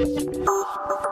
Oh.